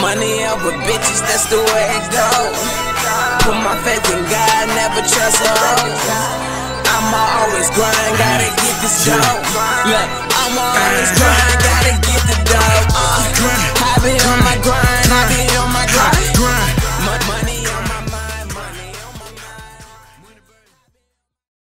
Money up with bitches, that's the way it goes. Put my faith in God, never trust hoes. I'ma always grind, gotta get this dough. Look, I'ma always grind, gotta